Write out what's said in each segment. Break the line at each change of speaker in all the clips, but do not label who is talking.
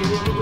No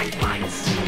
No backbites.